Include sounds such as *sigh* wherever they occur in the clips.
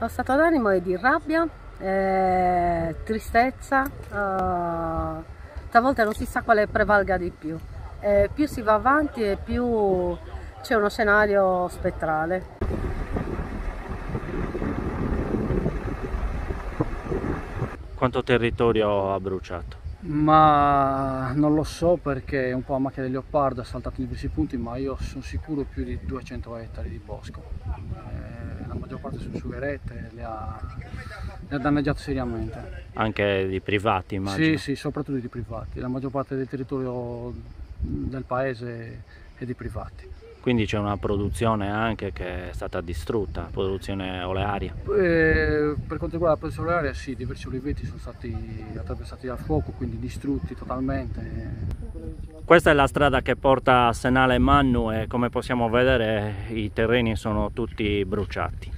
Lo stato d'animo è di rabbia, eh, tristezza, eh, talvolta non si sa quale prevalga di più. Eh, più si va avanti e più c'è uno scenario spettrale. Quanto territorio ha bruciato? Ma non lo so perché è un po' a macchia del leopardo, ha saltato in diversi punti, ma io sono sicuro più di 200 ettari di bosco. Eh, maggior parte sono sugherette, le ha, le ha danneggiate seriamente. Anche di privati immagino? Sì, sì, soprattutto di privati. La maggior parte del territorio del paese è di privati. Quindi c'è una produzione anche che è stata distrutta, produzione olearia? Eh, per quanto riguarda la produzione olearia sì, diversi oliveti sono stati attraversati dal fuoco, quindi distrutti totalmente. Questa è la strada che porta a Senale Mannu e come possiamo vedere i terreni sono tutti bruciati.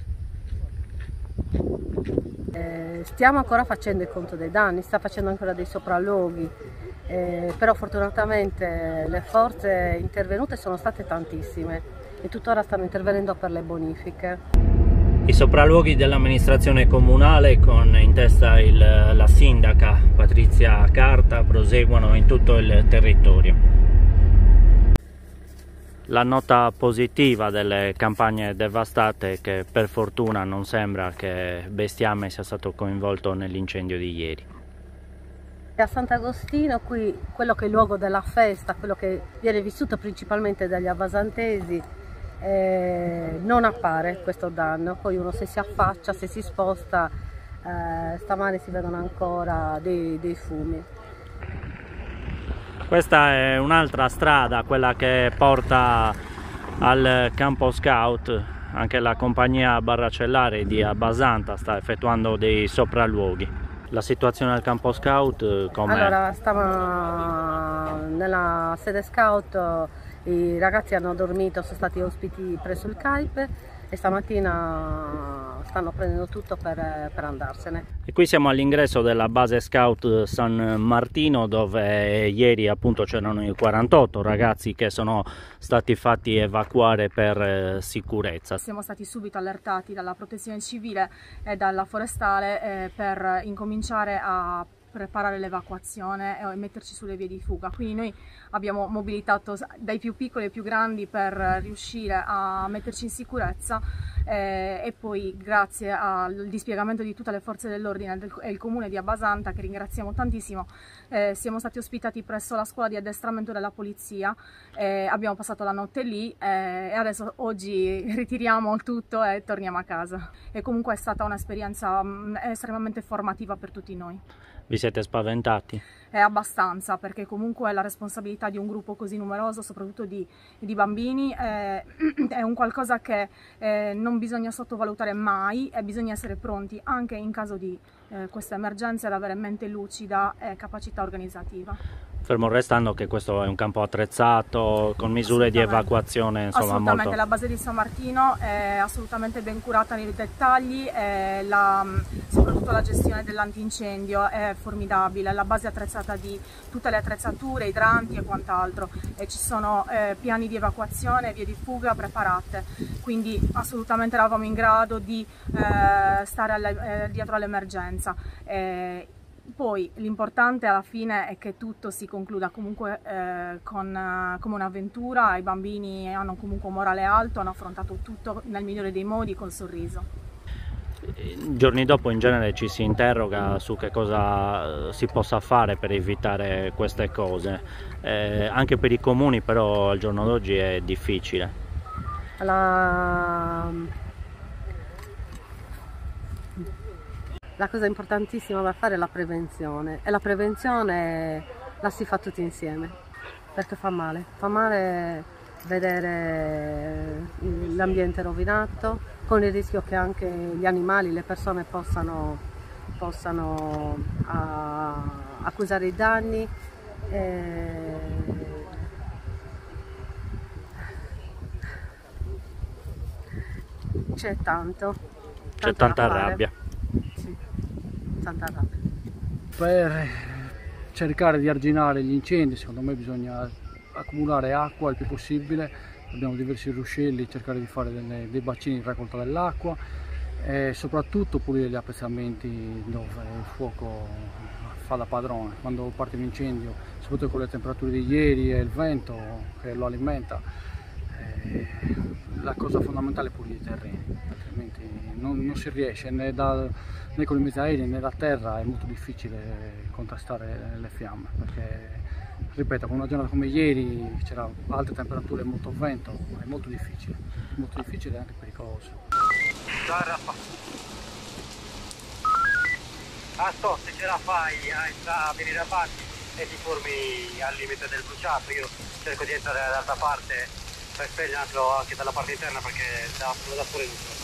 Eh, stiamo ancora facendo il conto dei danni, sta facendo ancora dei sopralluoghi, eh, però fortunatamente le forze intervenute sono state tantissime e tuttora stanno intervenendo per le bonifiche. I sopralluoghi dell'amministrazione comunale con in testa il, la sindaca Patrizia Carta proseguono in tutto il territorio. La nota positiva delle campagne devastate è che per fortuna non sembra che bestiame sia stato coinvolto nell'incendio di ieri. A Sant'Agostino, qui quello che è il luogo della festa, quello che viene vissuto principalmente dagli abbasantesi, eh, non appare questo danno, poi uno se si affaccia, se si sposta, eh, stamane si vedono ancora dei, dei fumi. Questa è un'altra strada, quella che porta al campo scout. Anche la compagnia Barracellare di Abbasanta sta effettuando dei sopralluoghi. La situazione al campo scout come? Allora, stava nella sede scout, i ragazzi hanno dormito, sono stati ospiti presso il CAIPE e stamattina stanno prendendo tutto per, per andarsene. E qui siamo all'ingresso della base scout San Martino dove ieri appunto c'erano i 48 ragazzi che sono stati fatti evacuare per eh, sicurezza. Siamo stati subito allertati dalla protezione civile e dalla forestale eh, per incominciare a preparare l'evacuazione e metterci sulle vie di fuga. Quindi noi abbiamo mobilitato dai più piccoli ai più grandi per riuscire a metterci in sicurezza eh, e poi grazie al dispiegamento di tutte le forze dell'ordine e il comune di Abbasanta che ringraziamo tantissimo eh, siamo stati ospitati presso la scuola di addestramento della polizia eh, abbiamo passato la notte lì eh, e adesso oggi *laughs* ritiriamo tutto e torniamo a casa e comunque è stata un'esperienza mm, estremamente formativa per tutti noi vi siete spaventati? È abbastanza, perché comunque la responsabilità di un gruppo così numeroso, soprattutto di, di bambini, è, *clears throat* è, un qualcosa che eh, non bisogna sottovalutare mai e bisogna essere pronti anche in caso di eh, queste emergenze ad avere mente lucida e capacità organizzativa. Fermo restando che questo è un campo attrezzato con misure di evacuazione insomma assolutamente molto... la base di San Martino è assolutamente ben curata nei dettagli la, soprattutto la gestione dell'antincendio è formidabile la base è attrezzata di tutte le attrezzature idranti e quant'altro e ci sono eh, piani di evacuazione vie di fuga preparate. Quindi assolutamente eravamo in grado di eh, stare alle, eh, dietro all'emergenza. Eh, poi l'importante alla fine è che tutto si concluda comunque eh, con, eh, come un'avventura, i bambini hanno comunque un morale alto, hanno affrontato tutto nel migliore dei modi col sorriso. Giorni dopo in genere ci si interroga su che cosa eh, si possa fare per evitare queste cose, eh, anche per i comuni però al giorno d'oggi è difficile. La la cosa importantissima da fare è la prevenzione e la prevenzione la si fa tutti insieme perché fa male, fa male vedere l'ambiente rovinato con il rischio che anche gli animali, le persone possano, possano a, accusare i danni. E... C'è tanto. C'è tanta rabbia tanta rabbia. Per cercare di arginare gli incendi secondo me bisogna accumulare acqua il più possibile, abbiamo diversi ruscelli, cercare di fare delle, dei bacini di raccolta dell'acqua e soprattutto pulire gli appezzamenti dove il fuoco fa da padrone. Quando parte l'incendio, soprattutto con le temperature di ieri e il vento che lo alimenta, eh, la cosa fondamentale è pulire i terreni, altrimenti non, non si riesce né, da, né, con i mezzi né da terra, è molto difficile contrastare le fiamme. Perché, ripeto, con una giornata come ieri c'era alte temperature e molto vento, è molto difficile, molto difficile e anche pericoloso. Asto, se ce la fai a venire avanti e ti formi al limite del bruciato, io cerco di entrare dall'altra parte per spegnarlo anche dalla parte interna perché da, da fuori non so.